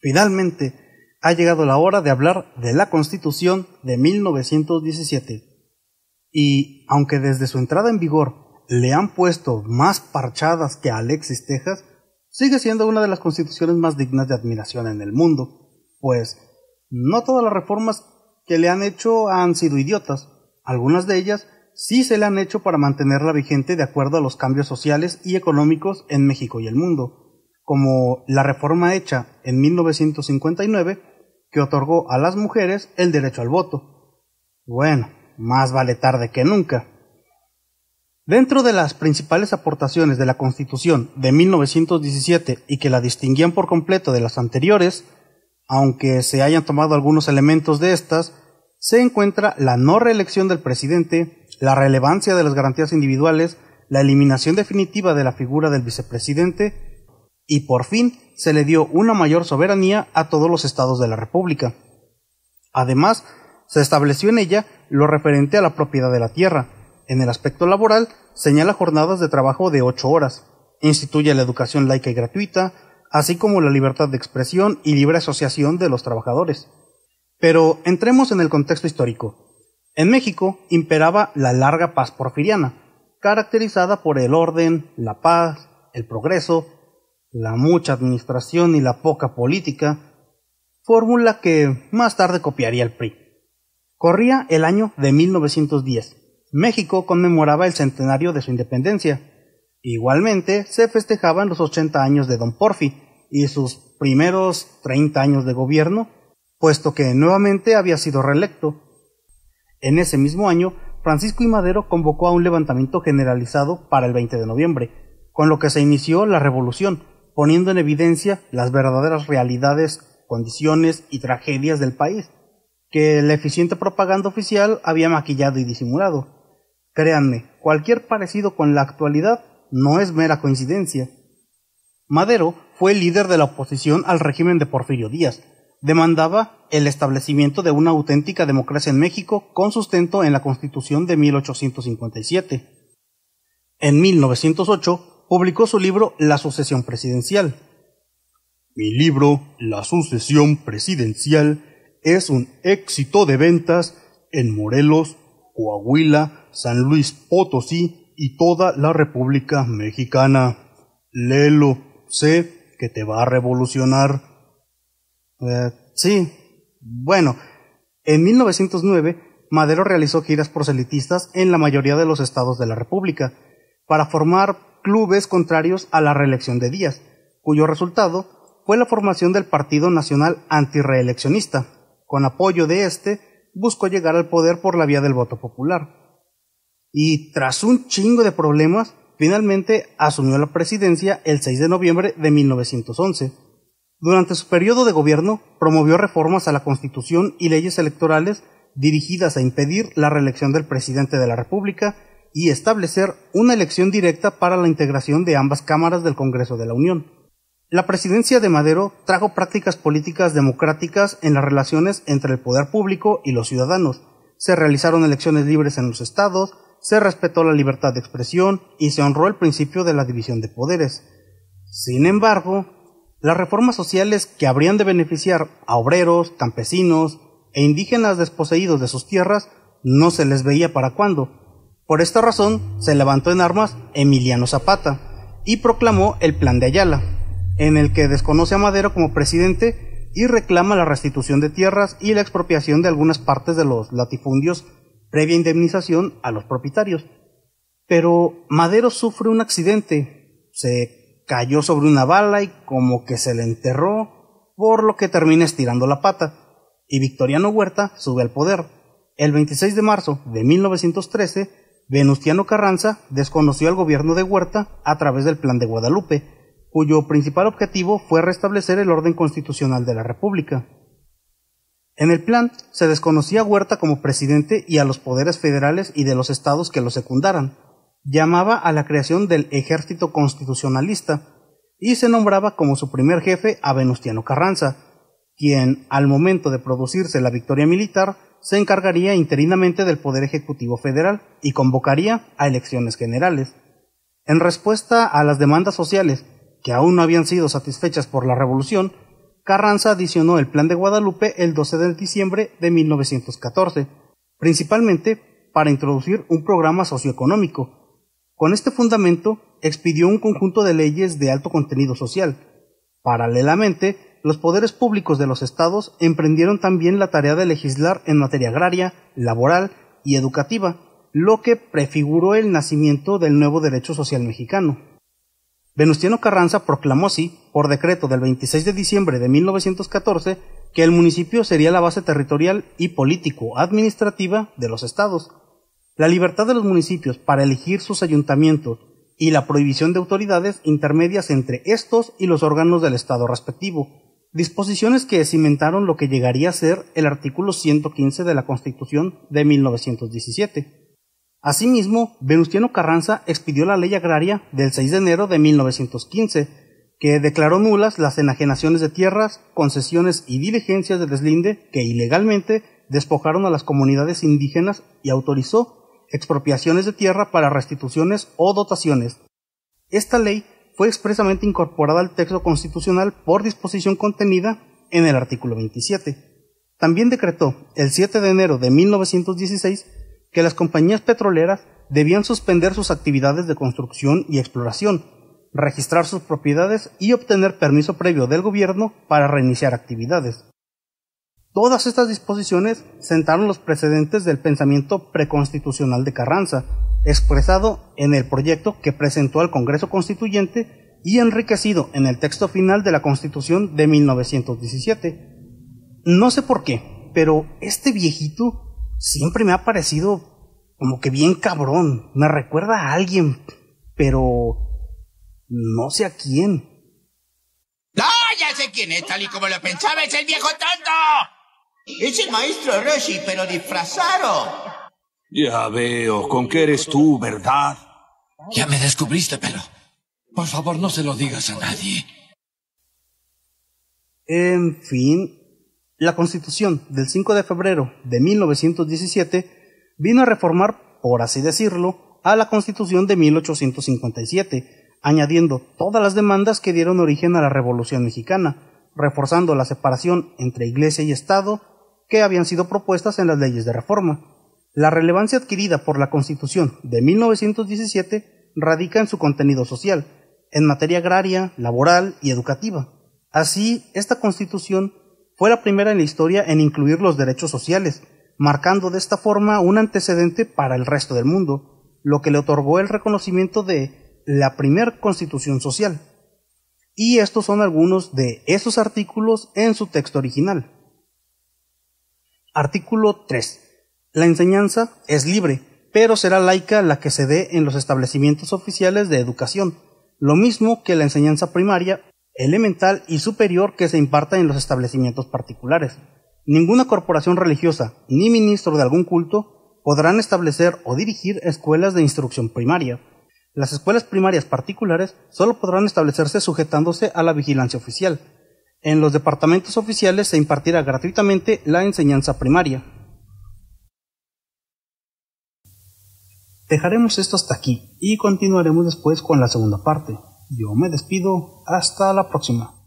Finalmente, ha llegado la hora de hablar de la Constitución de 1917. Y, aunque desde su entrada en vigor le han puesto más parchadas que a Alexis Texas, sigue siendo una de las constituciones más dignas de admiración en el mundo, pues no todas las reformas que le han hecho han sido idiotas, algunas de ellas sí se le han hecho para mantenerla vigente de acuerdo a los cambios sociales y económicos en México y el mundo, como la reforma hecha en 1959 que otorgó a las mujeres el derecho al voto. Bueno, más vale tarde que nunca. Dentro de las principales aportaciones de la Constitución de 1917 y que la distinguían por completo de las anteriores, aunque se hayan tomado algunos elementos de estas, se encuentra la no reelección del presidente, la relevancia de las garantías individuales, la eliminación definitiva de la figura del vicepresidente y por fin se le dio una mayor soberanía a todos los estados de la República. Además, se estableció en ella lo referente a la propiedad de la tierra, en el aspecto laboral, señala jornadas de trabajo de ocho horas, instituye la educación laica y gratuita, así como la libertad de expresión y libre asociación de los trabajadores. Pero entremos en el contexto histórico. En México imperaba la larga paz porfiriana, caracterizada por el orden, la paz, el progreso, la mucha administración y la poca política, fórmula que más tarde copiaría el PRI. Corría el año de 1910 México conmemoraba el centenario de su independencia. Igualmente, se festejaban los 80 años de Don Porfi y sus primeros 30 años de gobierno, puesto que nuevamente había sido reelecto. En ese mismo año, Francisco y Madero convocó a un levantamiento generalizado para el 20 de noviembre, con lo que se inició la revolución, poniendo en evidencia las verdaderas realidades, condiciones y tragedias del país, que la eficiente propaganda oficial había maquillado y disimulado. Créanme, cualquier parecido con la actualidad no es mera coincidencia. Madero fue el líder de la oposición al régimen de Porfirio Díaz. Demandaba el establecimiento de una auténtica democracia en México con sustento en la Constitución de 1857. En 1908 publicó su libro La sucesión presidencial. Mi libro, La sucesión presidencial, es un éxito de ventas en Morelos, Coahuila, San Luis Potosí y toda la República Mexicana. Léelo, sé que te va a revolucionar. Eh, sí, bueno, en 1909 Madero realizó giras proselitistas en la mayoría de los estados de la República para formar clubes contrarios a la reelección de Díaz, cuyo resultado fue la formación del Partido Nacional Antireeleccionista. Con apoyo de este, buscó llegar al poder por la vía del voto popular. Y tras un chingo de problemas, finalmente asumió la presidencia el 6 de noviembre de 1911. Durante su periodo de gobierno, promovió reformas a la Constitución y leyes electorales dirigidas a impedir la reelección del presidente de la República y establecer una elección directa para la integración de ambas cámaras del Congreso de la Unión. La presidencia de Madero trajo prácticas políticas democráticas en las relaciones entre el poder público y los ciudadanos. Se realizaron elecciones libres en los estados, se respetó la libertad de expresión y se honró el principio de la división de poderes. Sin embargo, las reformas sociales que habrían de beneficiar a obreros, campesinos e indígenas desposeídos de sus tierras no se les veía para cuándo. Por esta razón se levantó en armas Emiliano Zapata y proclamó el Plan de Ayala, en el que desconoce a Madero como presidente y reclama la restitución de tierras y la expropiación de algunas partes de los latifundios previa indemnización a los propietarios. Pero Madero sufre un accidente, se cayó sobre una bala y como que se le enterró, por lo que termina estirando la pata, y Victoriano Huerta sube al poder. El 26 de marzo de 1913, Venustiano Carranza desconoció al gobierno de Huerta a través del Plan de Guadalupe, cuyo principal objetivo fue restablecer el orden constitucional de la República. En el plan se desconocía a Huerta como presidente y a los poderes federales y de los estados que lo secundaran. Llamaba a la creación del ejército constitucionalista y se nombraba como su primer jefe a Venustiano Carranza, quien, al momento de producirse la victoria militar, se encargaría interinamente del Poder Ejecutivo Federal y convocaría a elecciones generales. En respuesta a las demandas sociales que aún no habían sido satisfechas por la revolución, Carranza adicionó el Plan de Guadalupe el 12 de diciembre de 1914, principalmente para introducir un programa socioeconómico. Con este fundamento, expidió un conjunto de leyes de alto contenido social. Paralelamente, los poderes públicos de los estados emprendieron también la tarea de legislar en materia agraria, laboral y educativa, lo que prefiguró el nacimiento del nuevo derecho social mexicano. Venustiano Carranza proclamó así, por decreto del 26 de diciembre de 1914, que el municipio sería la base territorial y político-administrativa de los estados. La libertad de los municipios para elegir sus ayuntamientos y la prohibición de autoridades intermedias entre estos y los órganos del estado respectivo, disposiciones que cimentaron lo que llegaría a ser el artículo 115 de la Constitución de 1917. Asimismo, Venustiano Carranza expidió la ley agraria del 6 de enero de 1915, que declaró nulas las enajenaciones de tierras, concesiones y diligencias de deslinde que ilegalmente despojaron a las comunidades indígenas y autorizó expropiaciones de tierra para restituciones o dotaciones. Esta ley fue expresamente incorporada al texto constitucional por disposición contenida en el artículo 27. También decretó, el 7 de enero de 1916, que las compañías petroleras debían suspender sus actividades de construcción y exploración, registrar sus propiedades y obtener permiso previo del gobierno para reiniciar actividades. Todas estas disposiciones sentaron los precedentes del pensamiento preconstitucional de Carranza, expresado en el proyecto que presentó al Congreso Constituyente y enriquecido en el texto final de la Constitución de 1917. No sé por qué, pero este viejito siempre me ha parecido como que bien cabrón. Me recuerda a alguien, pero no sé a quién. ¡No! Ya sé quién es, tal y como lo pensaba, es el viejo tonto. Es el maestro Roshi, pero disfrazado. Ya veo, con qué eres tú, ¿verdad? Ya me descubriste, pero... Por favor, no se lo digas a nadie. En fin, la Constitución del 5 de febrero de 1917 vino a reformar, por así decirlo, a la Constitución de 1857, añadiendo todas las demandas que dieron origen a la Revolución mexicana, reforzando la separación entre Iglesia y Estado que habían sido propuestas en las leyes de reforma. La relevancia adquirida por la Constitución de 1917 radica en su contenido social, en materia agraria, laboral y educativa. Así, esta Constitución fue la primera en la historia en incluir los derechos sociales, marcando de esta forma un antecedente para el resto del mundo, lo que le otorgó el reconocimiento de la primer constitución social. Y estos son algunos de esos artículos en su texto original. Artículo 3. La enseñanza es libre, pero será laica la que se dé en los establecimientos oficiales de educación, lo mismo que la enseñanza primaria elemental y superior que se imparta en los establecimientos particulares. Ninguna corporación religiosa ni ministro de algún culto podrán establecer o dirigir escuelas de instrucción primaria. Las escuelas primarias particulares solo podrán establecerse sujetándose a la vigilancia oficial. En los departamentos oficiales se impartirá gratuitamente la enseñanza primaria. Dejaremos esto hasta aquí y continuaremos después con la segunda parte. Yo me despido. Hasta la próxima.